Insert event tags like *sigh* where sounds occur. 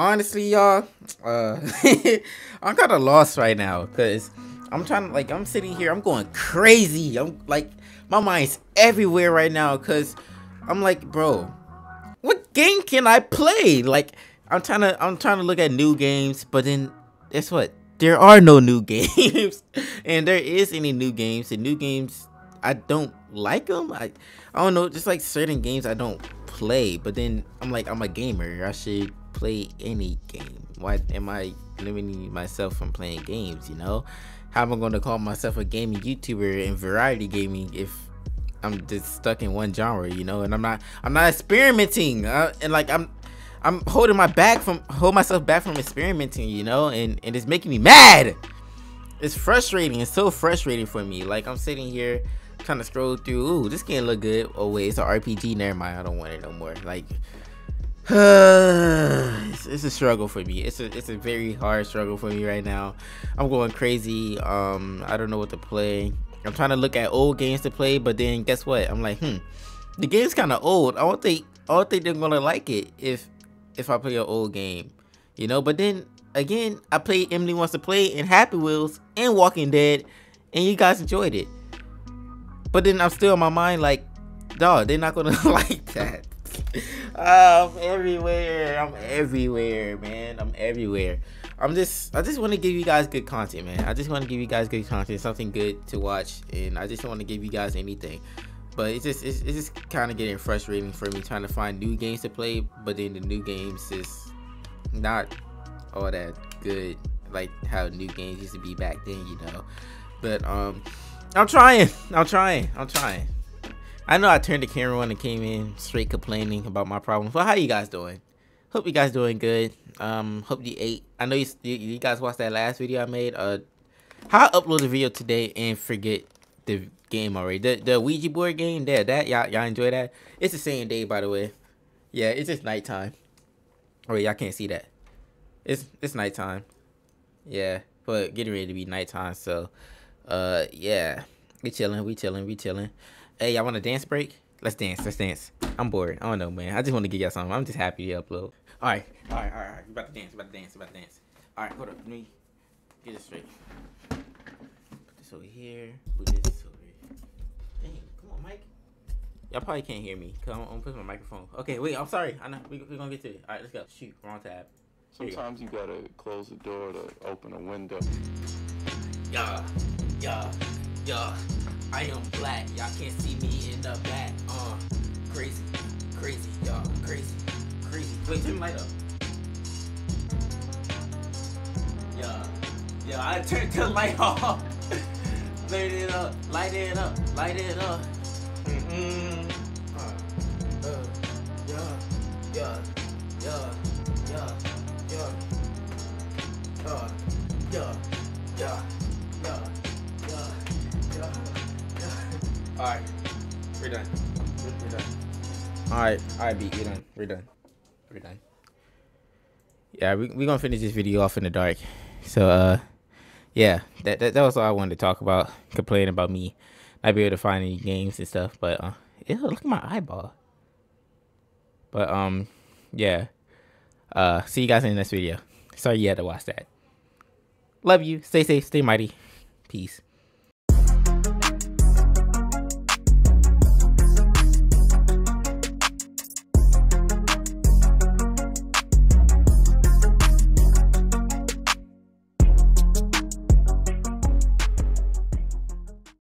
honestly, y'all, uh, *laughs* I'm kind of lost right now because I'm trying to like I'm sitting here, I'm going crazy. I'm like my mind's everywhere right now because I'm like, bro, what game can I play? Like I'm trying to I'm trying to look at new games, but then guess what? There are no new *laughs* games, and there is any new games. And new games, I don't like them. I I don't know, just like certain games I don't play. But then I'm like, I'm a gamer. I should play any game. Why am I limiting myself from playing games? You know, how am I going to call myself a gaming YouTuber in variety gaming if I'm just stuck in one genre? You know, and I'm not I'm not experimenting. Uh, and like I'm I'm holding my back from hold myself back from experimenting. You know, and and it's making me mad. It's frustrating. It's so frustrating for me. Like I'm sitting here trying to scroll through. Ooh, this game look good. Oh wait, it's an RPG. Never mind. I don't want it no more. Like, *sighs* it's, it's, a struggle for me. It's a it's a very hard struggle for me right now. I'm going crazy. Um, I don't know what to play. I'm trying to look at old games to play, but then guess what? I'm like, hmm, the game's kind of old. I don't think I don't think they're gonna like it if if I play an old game, you know. But then again, I played Emily Wants to Play and Happy Wheels and Walking Dead, and you guys enjoyed it. But then I'm still in my mind like, dog, they're not gonna *laughs* like that. I'm everywhere. I'm everywhere, man. I'm everywhere. I'm just I just want to give you guys good content, man. I just want to give you guys good content, something good to watch, and I just want to give you guys anything. But it's just it's, it's just kind of getting frustrating for me trying to find new games to play, but then the new games is not all that good like how new games used to be back then, you know. But um I'm trying. I'm trying. I'm trying. I know I turned the camera on and came in straight complaining about my problems. But how you guys doing? Hope you guys doing good. Um, hope you ate. I know you, you guys watched that last video I made. Uh, how I upload the video today and forget the game already. The the Ouija board game there. That y'all y'all enjoy that? It's the same day by the way. Yeah, it's just nighttime. Oh y'all can't see that. It's it's nighttime. Yeah, but getting ready to be nighttime. So uh, yeah, we chilling, we chilling, we chilling. Hey, y'all want a dance break? Let's dance, let's dance. I'm bored. I don't know, man. I just want to give y'all something. I'm just happy to upload. All right, all right, all right, all right. About to dance, about to dance, about to dance. All right, hold up. Let me get this straight. Put this over here. Put this over here. Dang, come on, Mike. Y'all probably can't hear me. Cause I'm, I'm putting my microphone. Okay, wait. I'm sorry. I know we we gonna get to it. All right, let's go. Shoot, wrong tab. Sometimes you, go. you gotta close the door to open a window. Yeah. Yeah, yeah, I am black. Y'all can't see me in the back. Uh, crazy, crazy, y'all, crazy, crazy. Wait, turn the light up. Yeah, yeah, I turned the light *laughs* off. Light it up, light it up, light it up. Mm-hmm. Uh, uh, yeah, yeah, We're done. We're, done. Alright, alright, B, we're done. We're done. We're done. Yeah, we we gonna finish this video off in the dark. So uh yeah, that, that that was all I wanted to talk about. Complaining about me not be able to find any games and stuff, but uh ew, look at my eyeball. But um yeah. Uh see you guys in the next video. Sorry you had to watch that. Love you. Stay safe, stay mighty. Peace.